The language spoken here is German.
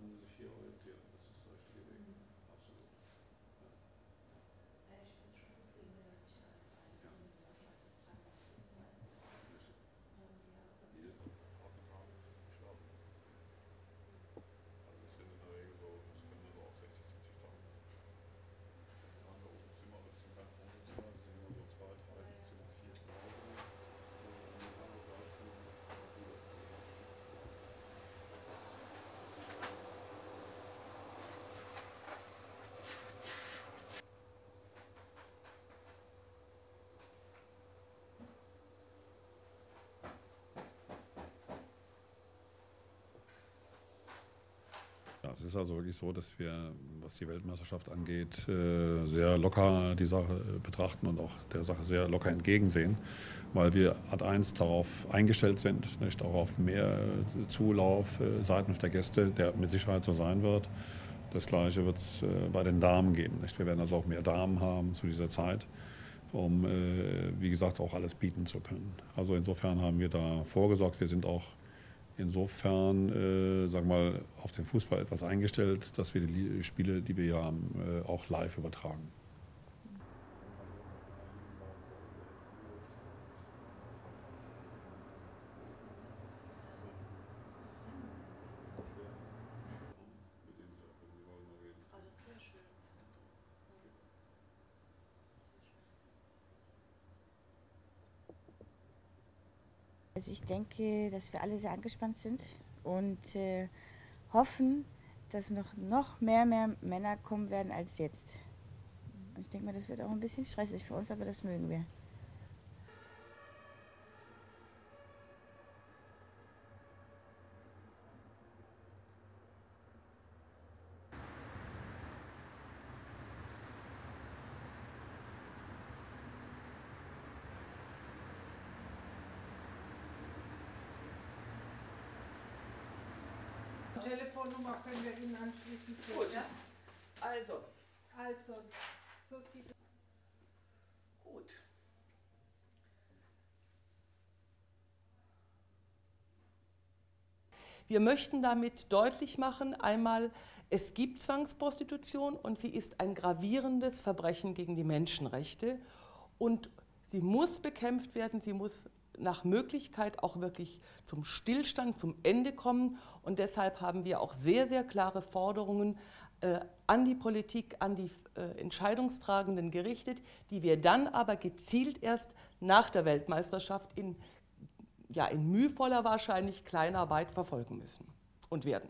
müssen sich hier orientieren. Das ist der richtige Weg. Mhm. Ist also wirklich so, dass wir, was die Weltmeisterschaft angeht, äh, sehr locker die Sache äh, betrachten und auch der Sache sehr locker entgegensehen, weil wir Ad 1 darauf eingestellt sind, nicht, auch auf mehr äh, Zulauf seitens der Gäste, der mit Sicherheit so sein wird. Das Gleiche wird es bei den Damen geben. Nicht? Wir werden also auch mehr Damen haben zu dieser Zeit, um, wie gesagt, auch alles bieten zu können. Also insofern haben wir da vorgesorgt. Wir sind auch insofern, äh, sagen wir mal, auf den Fußball etwas eingestellt, dass wir die Spiele, die wir hier haben, äh, auch live übertragen. Also ich denke, dass wir alle sehr angespannt sind und äh, hoffen, dass noch, noch mehr, mehr Männer kommen werden als jetzt. Und ich denke mal, das wird auch ein bisschen stressig für uns, aber das mögen wir. Telefonnummer können wir Ihnen anschließend geben. Gut. Ja? Also, Also, so sieht es gut. Wir möchten damit deutlich machen, einmal, es gibt Zwangsprostitution und sie ist ein gravierendes Verbrechen gegen die Menschenrechte und sie muss bekämpft werden, sie muss nach Möglichkeit auch wirklich zum Stillstand, zum Ende kommen. Und deshalb haben wir auch sehr, sehr klare Forderungen äh, an die Politik, an die äh, Entscheidungstragenden gerichtet, die wir dann aber gezielt erst nach der Weltmeisterschaft in, ja, in mühevoller wahrscheinlich Kleinarbeit verfolgen müssen und werden.